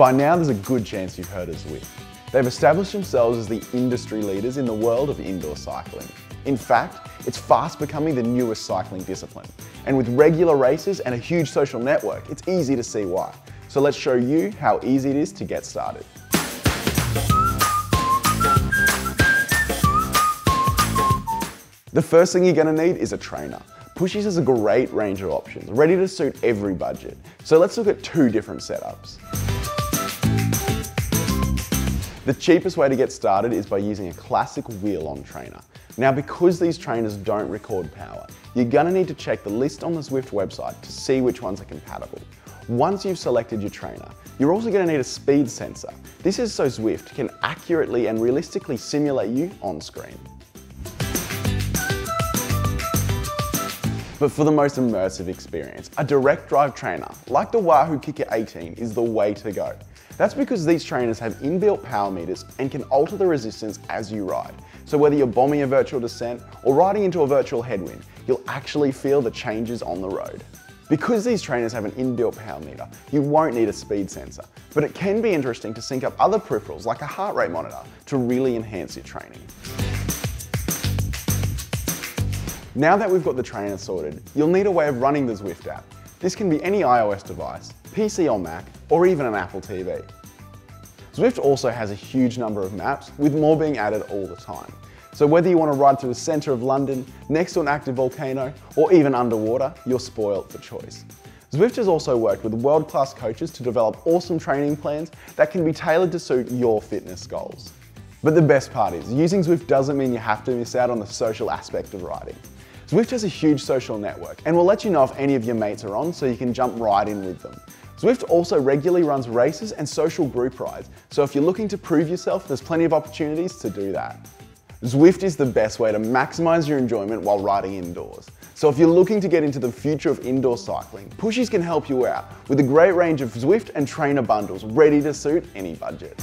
By now, there's a good chance you've heard of Zwift. They've established themselves as the industry leaders in the world of indoor cycling. In fact, it's fast becoming the newest cycling discipline. And with regular races and a huge social network, it's easy to see why. So let's show you how easy it is to get started. The first thing you're gonna need is a trainer. Pushys has a great range of options, ready to suit every budget. So let's look at two different setups. The cheapest way to get started is by using a classic wheel-on trainer. Now because these trainers don't record power, you're gonna need to check the list on the Zwift website to see which ones are compatible. Once you've selected your trainer, you're also gonna need a speed sensor. This is so Zwift can accurately and realistically simulate you on screen. But for the most immersive experience, a direct drive trainer like the Wahoo KICKR 18 is the way to go. That's because these trainers have inbuilt power meters and can alter the resistance as you ride. So whether you're bombing a virtual descent or riding into a virtual headwind, you'll actually feel the changes on the road. Because these trainers have an inbuilt power meter, you won't need a speed sensor, but it can be interesting to sync up other peripherals like a heart rate monitor to really enhance your training. Now that we've got the trainer sorted, you'll need a way of running the Zwift app. This can be any iOS device, PC or Mac, or even an Apple TV. Zwift also has a huge number of maps, with more being added all the time. So whether you want to ride through the centre of London, next to an active volcano, or even underwater, you're spoilt for choice. Zwift has also worked with world-class coaches to develop awesome training plans that can be tailored to suit your fitness goals. But the best part is, using Zwift doesn't mean you have to miss out on the social aspect of riding. Zwift has a huge social network and will let you know if any of your mates are on so you can jump right in with them. Zwift also regularly runs races and social group rides, so if you're looking to prove yourself, there's plenty of opportunities to do that. Zwift is the best way to maximize your enjoyment while riding indoors. So if you're looking to get into the future of indoor cycling, Pushys can help you out with a great range of Zwift and trainer bundles ready to suit any budget.